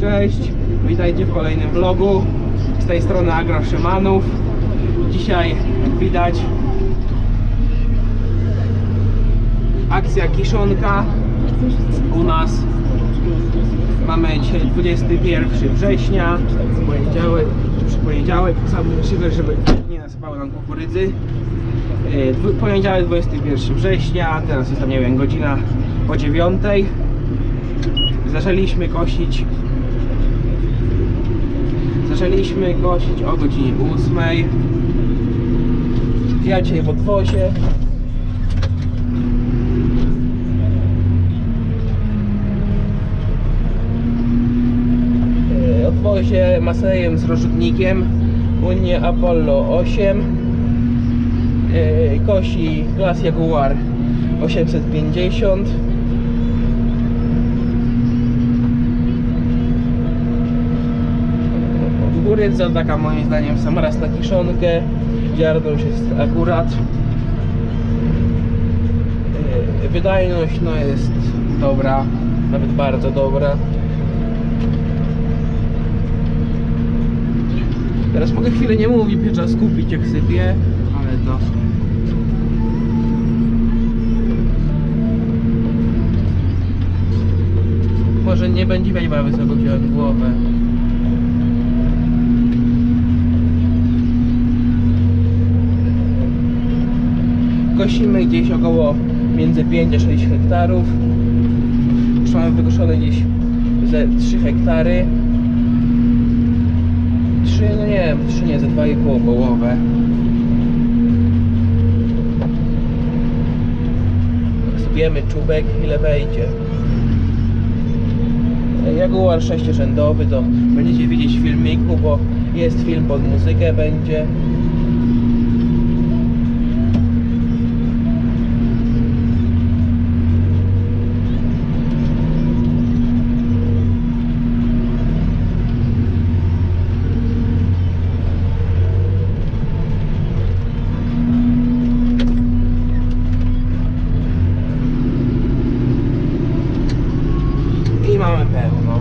Cześć, witajcie w kolejnym vlogu. Z tej strony Agro Szymanów. Dzisiaj, jak widać, akcja kiszonka u nas. Mamy dzisiaj 21 września, poniedziałek, poniedziałek, sam szybę, żeby nie nasypały nam kukurydzy. E, Poniedziałek 21 września, teraz jest tam nie wiem, godzina po 9. Zaczęliśmy kosić Zaczęliśmy kosić o godzinie 8. Ja dzisiaj w odwozie. E, Odwozie Masejem z rozrzutnikiem Unię Apollo 8 E, Kosi Glass Jaguar 850 Kukurydza taka moim zdaniem sam raz na kiszonkę Ziarno jest akurat. E, Wydajność no jest dobra Nawet bardzo dobra. Teraz mogę chwilę nie mówić, by trzeba skupić jak sypię Ale to Może nie będzie bo ja wysoko wziąłem głowę Kosimy gdzieś około między 5 a 6 hektarów. Już mamy wykoszone gdzieś ze 3 hektary. 3, no nie wiem, 3 nie, ze 2,5 połowę. Zbiemy czubek, ile wejdzie. Jaguar sześciorzędowy, to będziecie widzieć w filmiku, bo jest film pod muzykę będzie. I mamy pełno.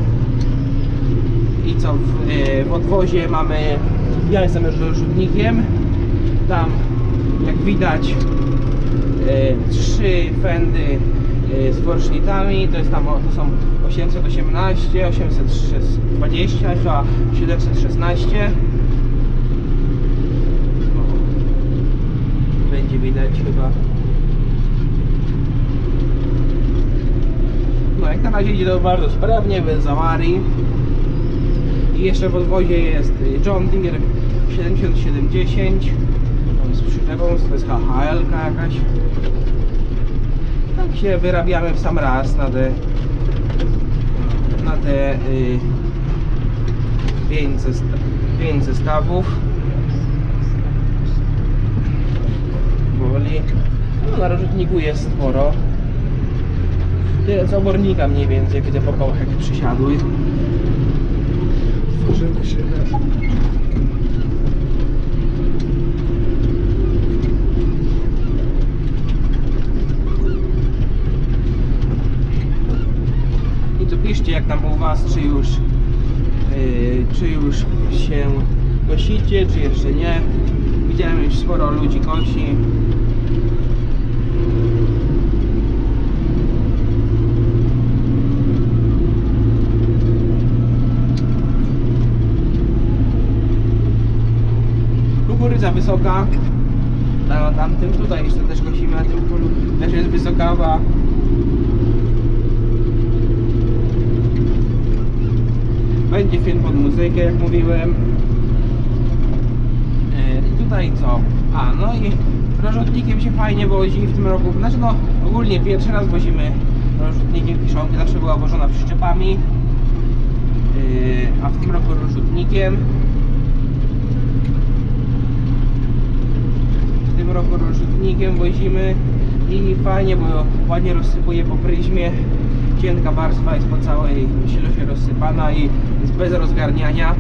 I co, w, w odwozie mamy, ja jestem już rozrzutnikiem, tam jak widać y, trzy fendy y, z forszlitami, to jest tam, to są 818, 820, a 716. Będzie widać chyba. No jak na razie idzie to bardzo sprawnie, bez awarii. I jeszcze w odwozie jest John Deere 7710 Tam z przyczepą, to jest HHL jakaś. Tak się wyrabiamy w sam raz na te na te y, 5 zesta- pięć zestawów. Powoli. No, na rozrzutniku jest sporo. Tyle obornika mniej więcej, widzę po kołach jak przysiadły. Tworzymy szybę. I tu piszcie jak tam u was, czy już yy, czy już się kosicie, czy jeszcze nie. Widziałem już sporo ludzi kosi. kukurydza wysoka. Na tamtym tutaj jeszcze też kosimy na tym polu też jest wysokawa będzie film pod muzykę jak mówiłem. E, i tutaj co? A no i rozrzutnikiem się fajnie wozi w tym roku. Znaczy no ogólnie pierwszy raz wozimy rozrzutnikiem kiszonkę zawsze była wożona przyczepami. Yy, a w tym roku rozrzutnikiem w tym rozrzutnikiem wozimy i fajnie, bo ładnie rozsypuje po pryzmie. Cienka warstwa jest po całej silosie rozsypana i jest bez rozgarniania.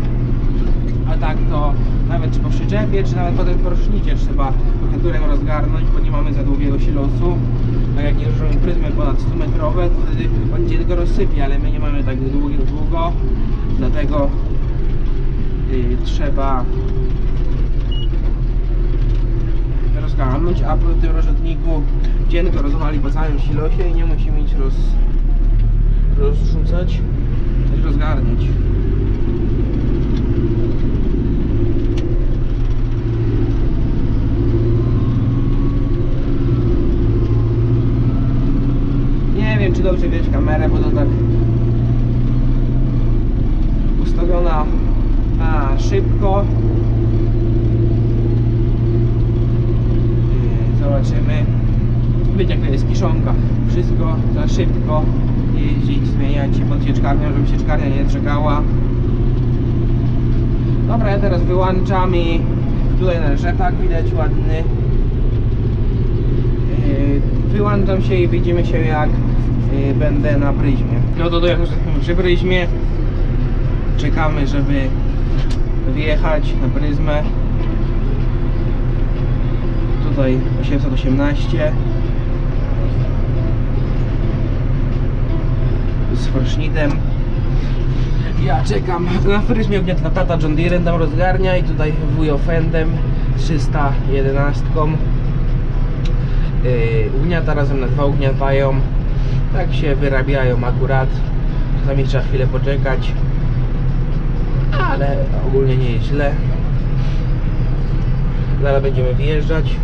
A tak to nawet czy po przyczepie, czy nawet potem po rocznicie trzeba turem rozgarnąć, bo nie mamy za długiego silosu. Tak jak nie różą pryzmy ponad 100 metrowe, to wtedy on cię tylko rozsypie, ale my nie mamy tak długo, długo. Tego y, trzeba rozgarnąć, a po tym rozrzutniku dzienko rozwali po całym silosie i nie musimy nic roz, rozrzucać, rozgarniać. Nie wiem, czy dobrze widać kamerę, bo to tak ustawiona a, szybko. Yy, Zobaczymy. Wiecie jak to jest kiszonka. Wszystko za szybko jeździć, zmieniać się pod sieczkarnią, żeby sieczkarnia nie czekała. Dobra, ja teraz wyłączam i tutaj na rzepak widać ładny. Yy, Wyłączam się i widzimy się jak yy, będę na pryzmie. No to, jesteśmy przy pryzmie, czekamy, żeby wjechać na pryzmę. Tutaj 818 z forsznitem. Ja czekam. Na pryzmie ognięta tata John Deere tam rozgarnia i tutaj wujo Fendem 311 yy, ugniata razem na dwa ugniatają. Tak się wyrabiają akurat. Czasami trzeba chwilę poczekać ale ogólnie nie jest źle. Zaraz będziemy wjeżdżać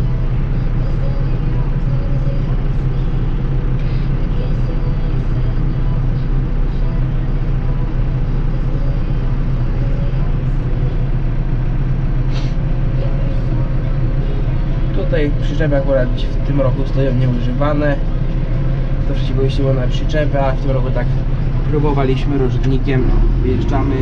Tutaj przyczepy akurat w tym roku stoją nieużywane. To wcześniej były na przyczepy, a w tym roku tak próbowaliśmy rozrzutnikiem. Wjeżdżamy.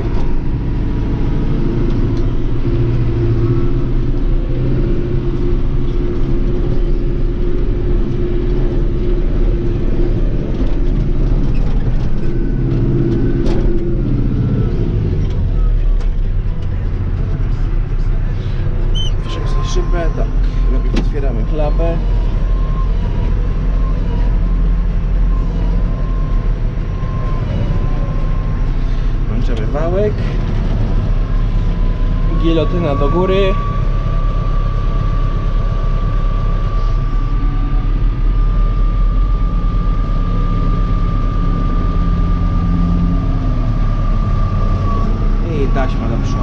Wszędzie sobie szybę, tak. Najpierw otwieramy klapę. Włączamy wałek. Gilotyna do góry. I taśma do przodu.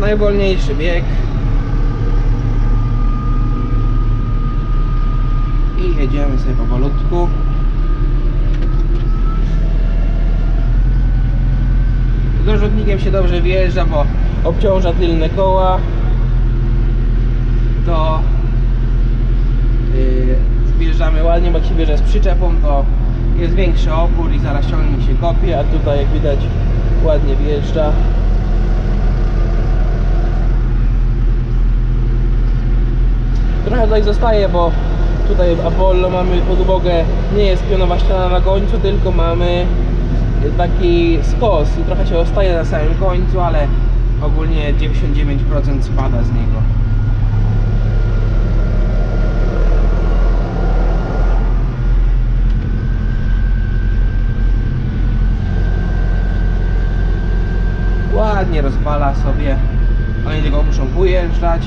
Najwolniejszy bieg. I jedziemy sobie powolutku. Się dobrze wjeżdża, bo obciąża tylne koła. To yy, wjeżdżamy ładnie, bo jak się bierze z przyczepą, to jest większy opór i zaraz ciągnie się kopie, a tutaj jak widać ładnie wjeżdża. Trochę tutaj zostaje, bo tutaj w Apollo mamy podłogę, nie jest pionowa ściana na końcu, tylko mamy taki skos i trochę się ostaje na samym końcu, ale ogólnie 99% spada z niego. Ładnie rozwala sobie, oni tylko muszą ujeżdżać.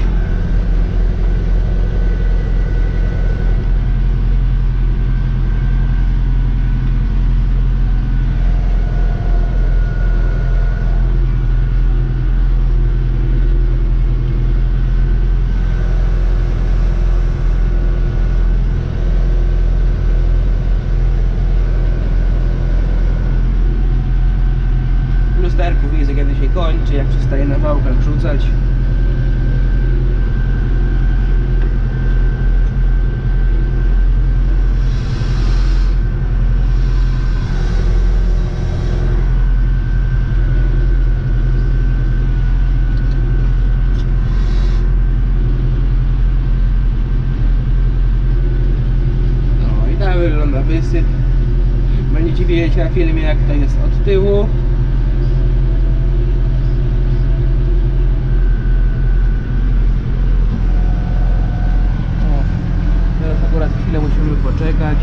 W lusterku widzę kiedy się kończy, jak przestaje na rzucać. No tak wygląda wysyp. Będziecie widzieć na filmie jak to jest od tyłu. chwilę musimy poczekać.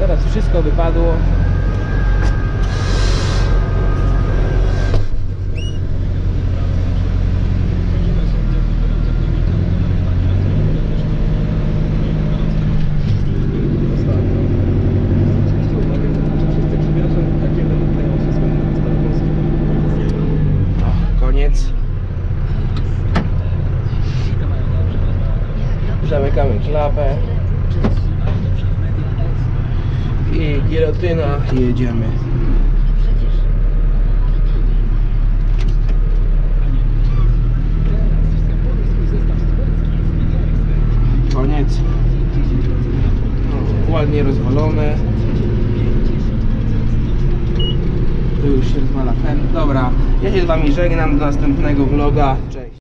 Teraz wszystko wypadło. Jedziemy. Koniec. No, ładnie rozwalone. Tu już się rozwala fen. Dobra, ja się z wami żegnam do następnego vloga. Cześć.